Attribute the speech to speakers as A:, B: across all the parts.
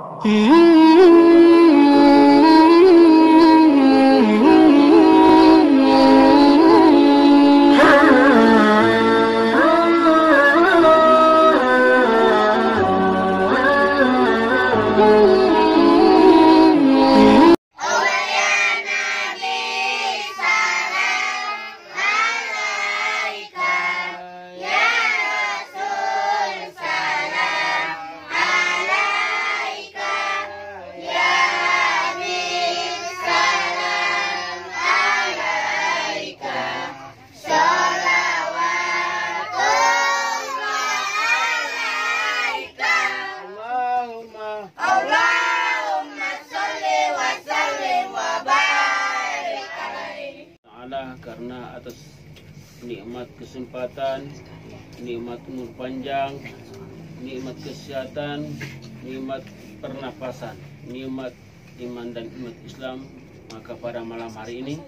A: Mm-hmm. Ta'ala karena atas nikmat kesempatan, nikmat umur panjang, nikmat kesehatan, nikmat pernapasan, nikmat iman dan iman Islam, maka pada malam hari ini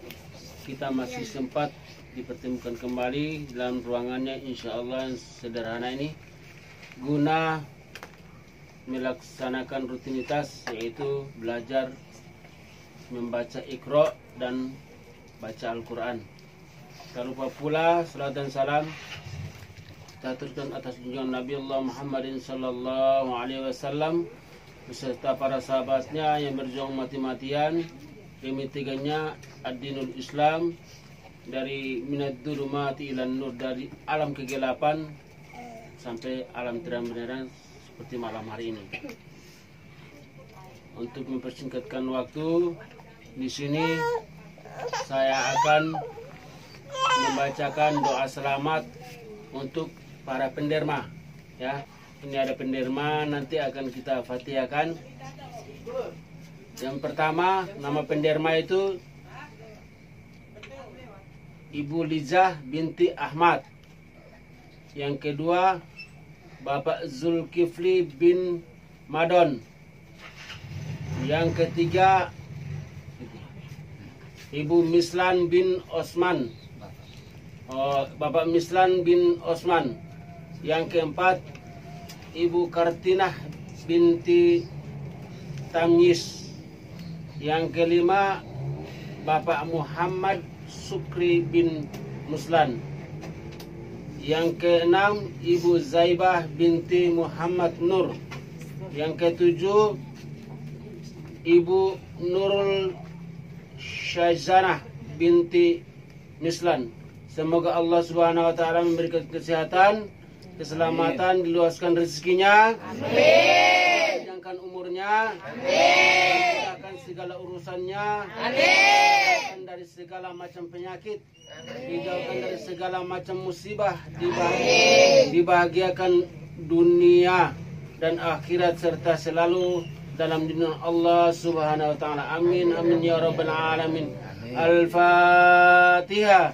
A: kita masih sempat dipertemukan kembali dalam ruangannya. Insya Allah sederhana ini guna melaksanakan rutinitas yaitu belajar membaca Iqra dan baca Al-Quran. Tak lupa pula salat dan salam kita atas junjungan Nabi Allah Muhammadin sallallahu alaihi wasallam beserta para sahabatnya yang berjuang mati-matian demi tiganya ad-dinul Islam dari minad dhulumati ilan nur dari alam kegelapan sampai alam terang beneran seperti malam hari ini. Untuk mempersingkatkan waktu di sini saya akan membacakan doa selamat untuk para penderma ya. Ini ada penderma nanti akan kita fatihahkan. Yang pertama nama penderma itu Ibu Lizah binti Ahmad. Yang kedua Bapak Zulkifli bin Madon. Yang ketiga Ibu Mislan bin Osman. Oh, Bapak Mislan bin Osman. Yang keempat Ibu Kartinah binti Tamyiz. Yang kelima Bapak Muhammad Sukri bin Muslan. Yang keenam Ibu Zaibah binti Muhammad Nur. Yang ketujuh Ibu Nurul Syazanah binti Mislan. Semoga Allah Subhanahu wa taala memberikan kesehatan, keselamatan, diluaskan rezekinya. Amin. Panjangkan umurnya. Amin. Segala urusannya. Amin. dari segala macam penyakit. Dijauhkan dari segala macam musibah. Dibahagiakan, dibahagiakan dunia dan akhirat serta selalu dalam dunia Allah Subhanahu wa taala. Amin amin ya rabbal alamin. Al-Fatihah.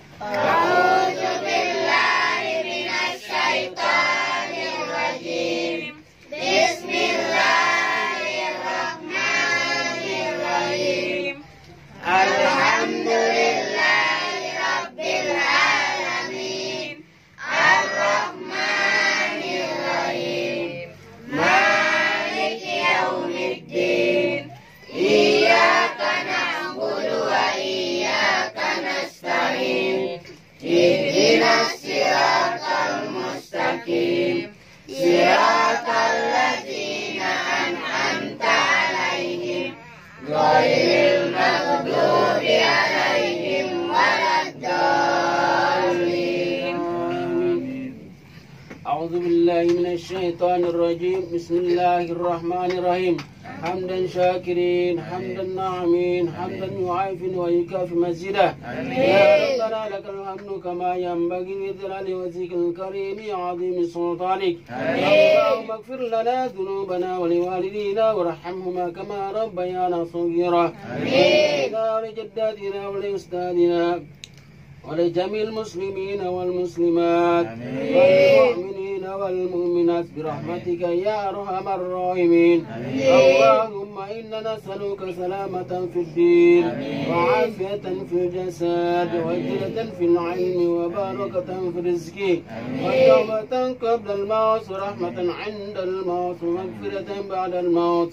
A: أعوذ بالله من الشيطان الرجيم. بسم الله الرحمن الرحيم. حمدا شاكرين حمدا ناعمين حمدا يعافي ويكافي مزيدا. يا ربنا لك الحمد كما ينبغي لجلال وجهك الكريم عظيم سلطانك. اللهم اغفر لنا ذنوبنا ولوالدينا وارحمهما كما ربيانا صغيرا. ولجداتنا ولأستاذنا ولجميع المسلمين والمسلمات. والمؤمنين والمؤمنات برحمتك يا أرحم الراحمين. اللهم إنا نسألك سلامة في الدين وعافية في الجسد وجلة في العلم وبركة في الرزق وتوبة قبل الموت ورحمة عند الموت ومغفرة بعد الموت.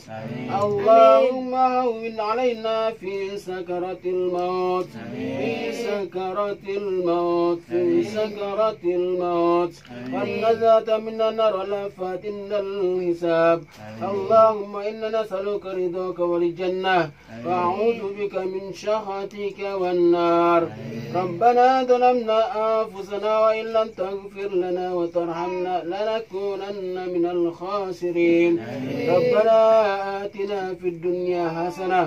A: اللهم هون علينا في سكرة الموت في سكرة الموت في سكرة الموت. والنجاة من النار عند الحساب. اللهم إنا نسألك رضاك والجنة وأعوذ بك من شهوتك والنار. ربنا ظلمنا أنفسنا وإن لم تغفر لنا وترحمنا لنكونن من الخاسرين. ربنا آتنا في الدنيا حسنة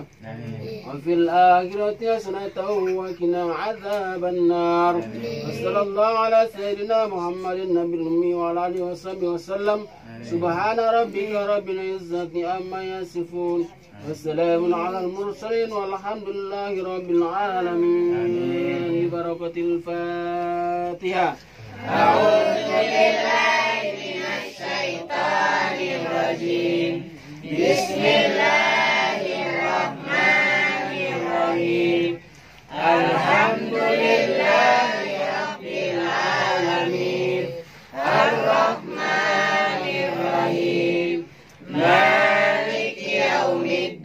A: وفي الآخرة حسنة وقنا عذاب النار. وصلى الله على سيدنا محمد النبي الأمي وعلى آله وصحبه وسلم. سبحان ربك رب العزة عما يصفون. المرسلون والسلام على المرسلين والحمد لله رب العالمين. ببركة الفاتحة.
B: أعوذ بالله من الشيطان الرجيم. بسم الله الرحمن الرحيم.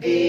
B: be?